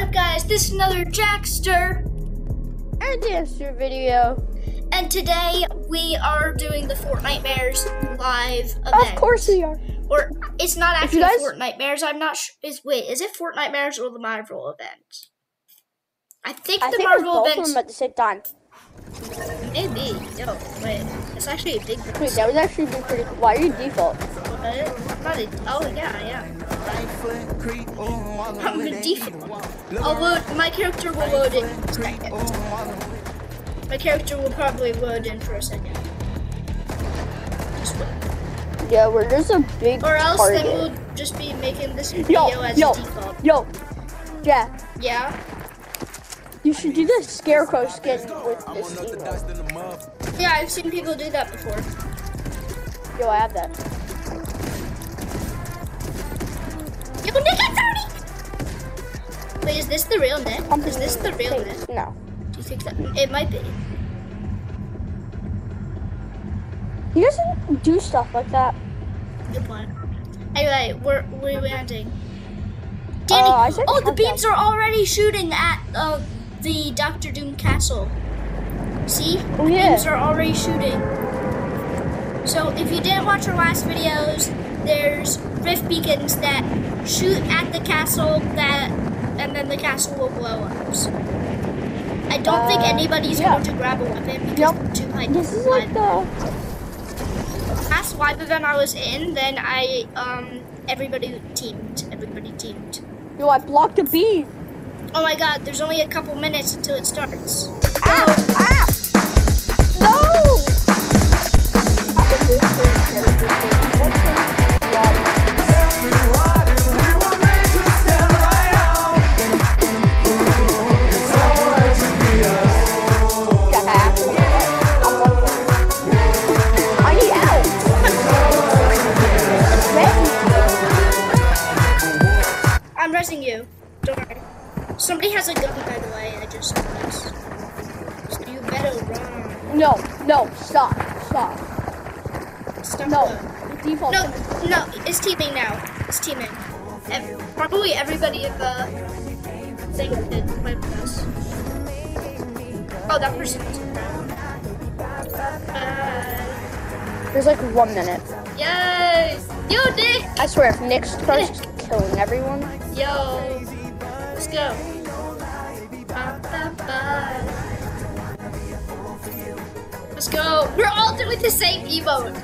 What up, guys? This is another Jackster, and Danster video. and today we are doing the Fortnitemares live event. Of course we are. Or it's not actually guys- Fortnitemares. I'm not sure. Is wait, is it Fortnitemares or the Marvel event? I think I the think was Marvel event them at the same time. maybe. No, wait, it's actually a big. Wait, that would actually be pretty cool. Why are you default? What? Not oh yeah, yeah. I'm a default. I'll load. My character will load in a second. My character will probably load in for a second. Just wait. Yeah, where there's a big Or else target. then we'll just be making this video Yo, as yo, a default. yo, yeah. Yeah. You should do the scarecrow skin with this emote. Yeah, I've seen people do that before. Yo, I have that. Yo, Nick at 30! Wait, is this the real Nick? Is this the real Nick? No. Do you think that? It might be. He doesn't do stuff like that. Good point. Anyway, we're we're landing. Danny, Uh, I said oh, the beams are already shooting at uh, the Doctor Doom castle. See, Oh, the yeah. beams are already shooting. So if you didn't watch our last videos, there's rift beacons that shoot at the castle that, and then the castle will blow up. So I don't think Uh, anybody's yeah. going to grab a weapon because Yep. too like. This is like the. last live event I was in, then I um everybody teamed. Everybody teamed. Yo, I blocked a beam. Oh my god, there's only a couple minutes until it starts. Ah! Ah! No! Somebody has a gun by the way, I just noticed. So you better run. No, no, stop, stop. Stop No, the- the default. No, no, it's teaming now. It's teaming. Ev- probably everybody in the thing did play with us. Oh, that person. Uh, There's like one minute. Yay! Yo, Nick! I swear, if Nick starts killing everyone, Yo! Let's go. Let's go. We're all doing the same emote.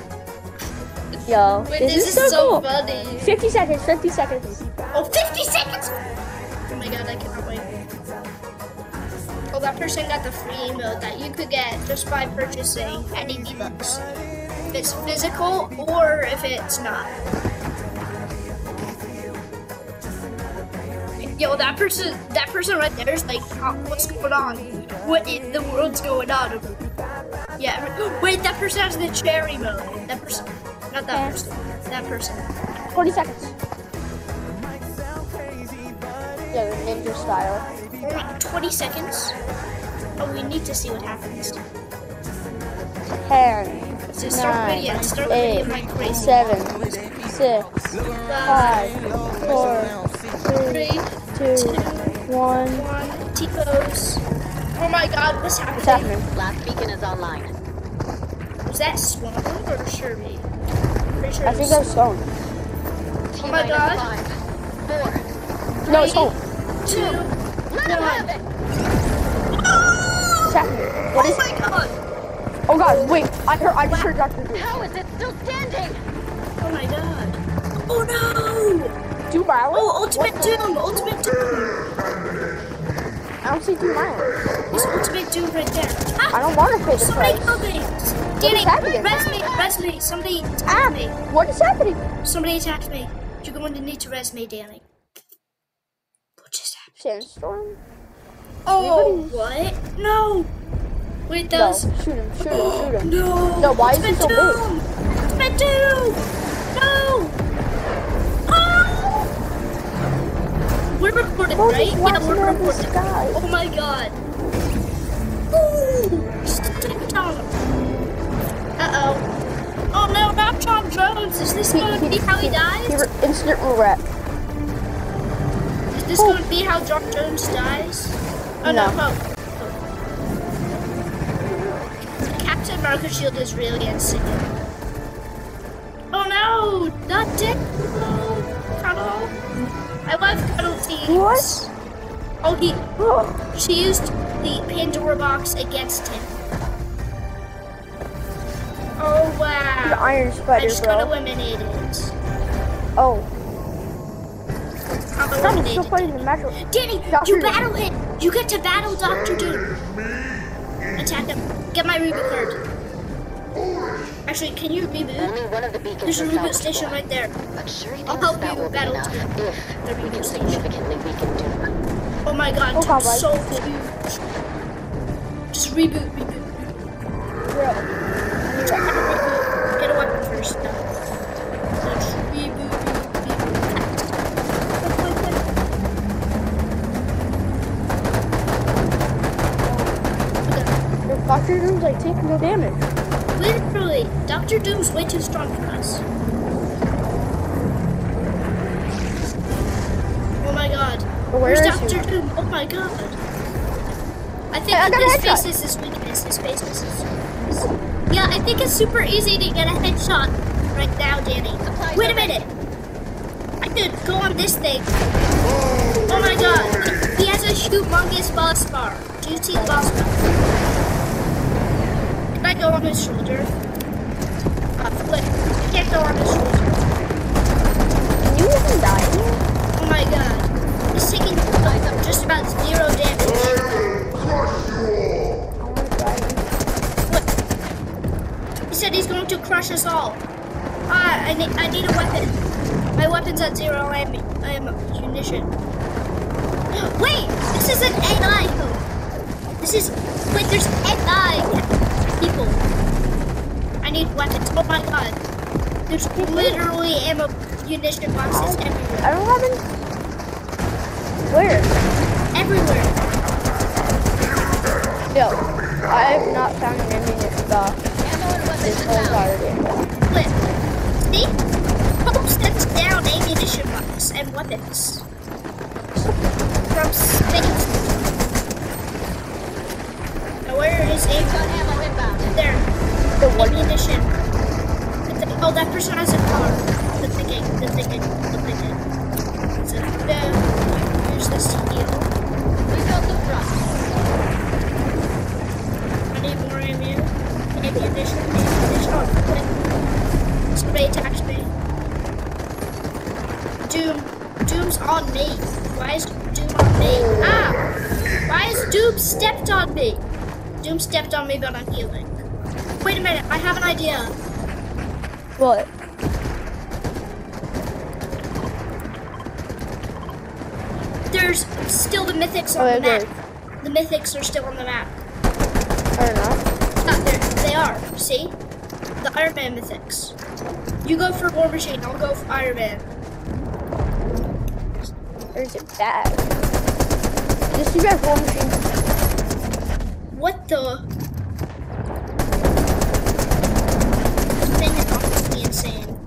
yo, Wait, this, this, is, is, so, cool. funny. 50 seconds, 50 seconds. Oh, 50 seconds! Oh my god, I cannot wait. Oh, that person got the free emote that you could get just by purchasing any V-Bucks. If it's physical or if it's not. Yo, that person, that person right there is like, "Uh, what's going on? What in the world's going on? Yeah, wait, that person has the cherry mode. That person, not that Yeah. person, that person. 40 seconds. Yeah, the ninja style. Only 20 seconds. Oh, we need to see what happens. 10, So start 9, video, start video 8, like crazy. 7, 6, 5, 4, 3, Three, 2, 1. one, T-pose. Oh my god, what's happening? What's happening? Last beacon is online. Was that Swan or Sherby? Pretty sure I think that's stone. Oh my god. Five, four, No, it's stone. Two, let him have one. it! What's happening? What is Oh my god. Oh god, wait. I heard, I just heard Dr. Doom. How is it still standing? Oh my god. Oh no! Doom Island? Oh, Ultimate Doom! Ultimate Doom! I don't see Doom Island. It's Ultimate Doom right there. I Ah! don't want to pay the Somebody help me! Danny, res me, res me. Somebody Ah, attack me. what is happening? Somebody attacked me. You're going to need to res me, Danny. What just happened? Sandstorm? Oh, Everybody's- what? No! Wait, that No, was... shoot him, shoot him, shoot him. No! No, why is he Ultimate so big? Doom! Ultimate Doom! Oh, right? Yeah, we're the sky. Oh my god. Ooh! Uh-oh. Oh no, not Tom Jones! Is this going to be how he dies? He re- instant roulette. Is this Oh. going to be how John Jones dies? Oh no. No. Oh. oh. Captain Marco Shield is really insignificant. Oh no! Not Dick! No! Cuddle! I love cuddle teams. What? Oh, he. Oh, She used the Pandora box against him. Oh the wow! Iron I Spider, just got bro. eliminated. Oh, I'm I'm still eliminated. playing the match. Danny, Dr. you battle him. You get to battle Doctor Doom. Attack him. Get my reboot card. Actually, can you reboot? Only one of the beacons There's a reboot station right there. But Shuri I'll help you battle enough if The we reboot can station. significantly weaken Doom. Oh my god, Oh, God, so huge. Just reboot, reboot. Bro. Try to reboot. Get a weapon first. No. Just reboot, reboot, reboot. Dr. Doom's like taking no damage. Literally, Doctor Doom's way too strong for us. Oh my god. But where Where's is he? Doctor Doom? Oh my god. I think Hey, I that got a his face is his weakness. His face is his weakness. Yeah, I think it's super easy to get a headshot right now, Danny. Wait a minute. I could go on this thing. Oh my god. He has a humongous boss bar. Do you see the boss bar? Can I go on his shoulder? Uh, flip. I can't go on his shoulder. Can you even die here? Oh my god. He's taking like, just about zero damage. I want to die here. What? He said he's going to crush us all. Ah, I need, I need a weapon. My weapon's at zero I am- ammunition. Wait, this is an AI code. This is, wait, there's AI people. I need weapons. Oh my god. There's literally ammunition boxes I everywhere. I don't have any. Where? Everywhere. Yo, I have not found an ammunition box Ammo and weapons this whole entire game. Flip. See? Hope sends down ammunition box and weapons. From space. Where is ammunition? ammo inbound. There. The what? Ammunition. Oh, that person has a car. Stepped on me, but I'm healing. Wait a minute. I have an idea. What? There's still the mythics Oh, on the yeah, map. The mythics are still on the map. I don't know. Ah, there, they are. See? The Iron Man mythics. You go for War Machine. I'll go for Iron Man. There's a bag. Just you guys war machine. What the? This thing is honestly insane.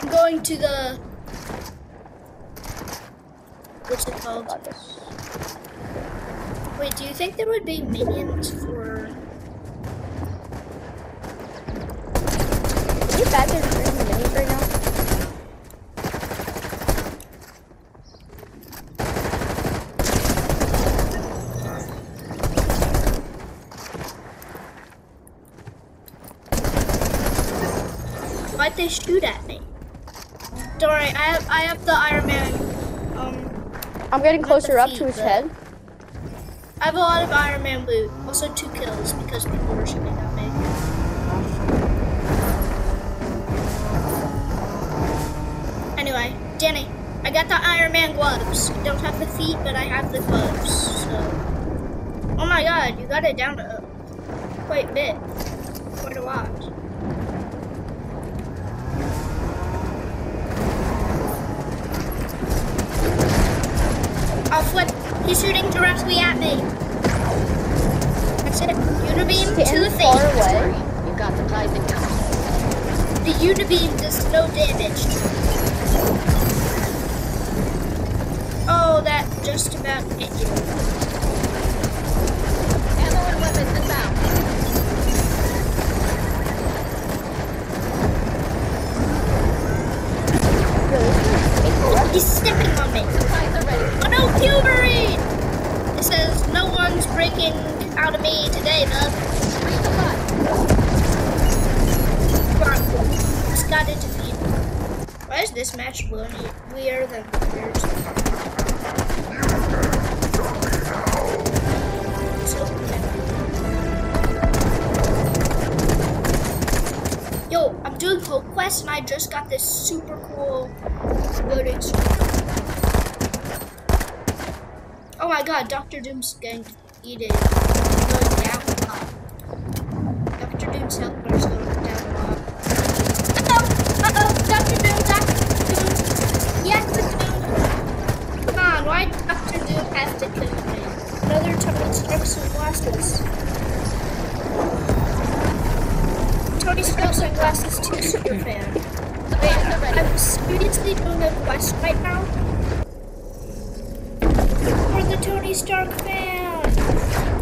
I'm going to the. What's it called? Wait, do you think there would be minions for. Is it that you're drinking minis right now? Why'd they shoot at me? Don't worry, I have I have the Iron Man. Um, I'm getting closer up feet, to his head. I have a lot of Iron Man loot. Also two kills because people were shooting at me. Anyway, Danny, I got the Iron Man gloves. I don't have the feet, but I have the gloves. So, oh my God, you got it down to quite a bit, quite a lot. I'll. He's shooting directly at me. That's it. Unibeam Stand to the face. Far away. You've got supplies incoming. The Unibeam does no damage. Oh, that just about hit you. Ammo and weapons He's stepping on me. Oh no, Wolverine! It says no one's breaking out of me today, bub. Resupply. Just got to defeat. Why is this match weird- weirder than yours? Yo, I'm doing Hope Quest and I just got this super cool loading screen. Oh my god, Doctor Doom's getting defeated. Going down a lot. Doctor Doom's health bar is going down a lot. Uh-oh! Uh-oh! Doctor Doom! Doctor Doom! Yes, Doom! Come on, why did Doctor Doom have to kill me? Another Tony Stark sunglasses. Tony Stark sunglasses 2 super fan. Are. I'm seriously doing a quest right now? For the Tony Stark fan!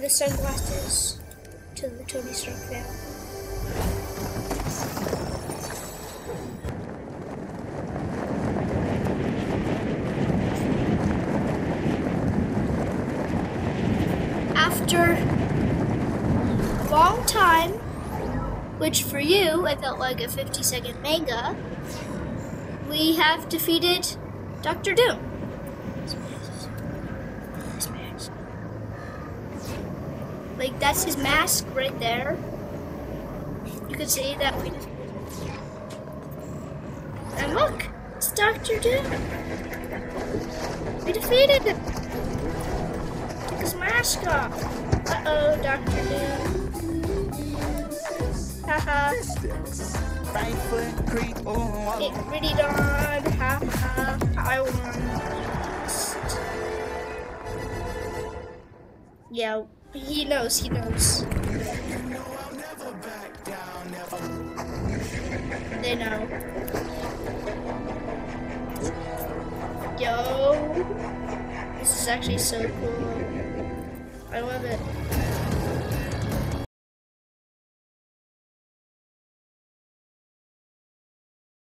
The sunglasses to the Tony Stark fan. After a long time, which for you I felt like a 50 second manga, we have defeated Doctor Doom. Like that's his mask right there. You can see that we. And look, it's Doctor Doom. We defeated him. Took his mask off. Uh oh, Doctor Doom. Haha. Frankfurt Creek, oh, It really. Ha ha. I won. Yeah, he knows. He knows. They know. Yo, this is actually so cool. I love it.